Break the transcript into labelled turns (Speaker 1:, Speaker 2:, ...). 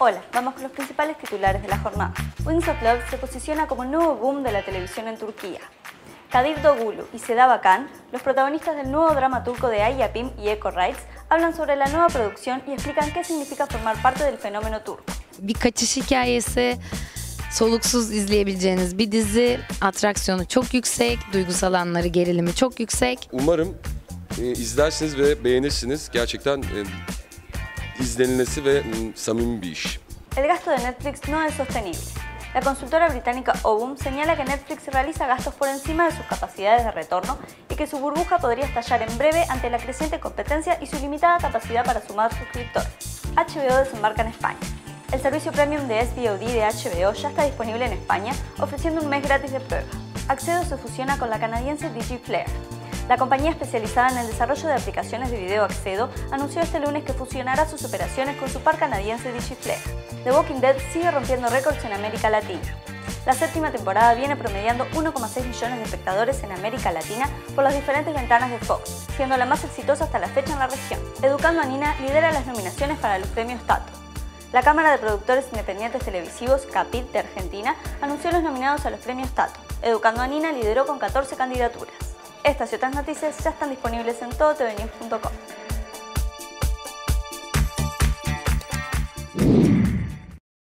Speaker 1: Hola, vamos con los principales titulares de la jornada. Wings of Love se posiciona como el nuevo boom de la televisión en Turquía. Kadir Dogulu y Seda Bakan, los protagonistas del nuevo drama turco de Ayapim y Eco Rights, hablan sobre la nueva producción y explican qué significa formar parte del fenómeno turco.
Speaker 2: Bir kaçış hikayesi, soluksuz izleyebileceğiniz bir dizi. Atraksiyonu çok yüksek, duygusal anları, gerilimi çok yüksek.
Speaker 3: Umarım e, izlersiniz ve beğenirsiniz. Gerçekten e, izlenilmesi ve m, samimi bir iş.
Speaker 1: El gasto de Netflix no es sostenible. La consultora británica Obum señala que Netflix realiza gastos por encima de sus capacidades de retorno y que su burbuja podría estallar en breve ante la creciente competencia y su limitada capacidad para sumar suscriptores. HBO desembarca en España. El servicio premium de SVOD de HBO ya está disponible en España, ofreciendo un mes gratis de prueba. Accedo se fusiona con la canadiense DigiFlare. La compañía especializada en el desarrollo de aplicaciones de video Accedo anunció este lunes que fusionará sus operaciones con su par canadiense DigiFlare. The Walking Dead sigue rompiendo récords en América Latina. La séptima temporada viene promediando 1,6 millones de espectadores en América Latina por las diferentes ventanas de Fox, siendo la más exitosa hasta la fecha en la región. Educando a Nina lidera las nominaciones para los premios Tato. La Cámara de Productores Independientes Televisivos, CAPIT, de Argentina, anunció los nominados a los premios Tato. Educando a Nina lideró con 14 candidaturas. Estas y otras noticias ya están disponibles en todotvnews.com.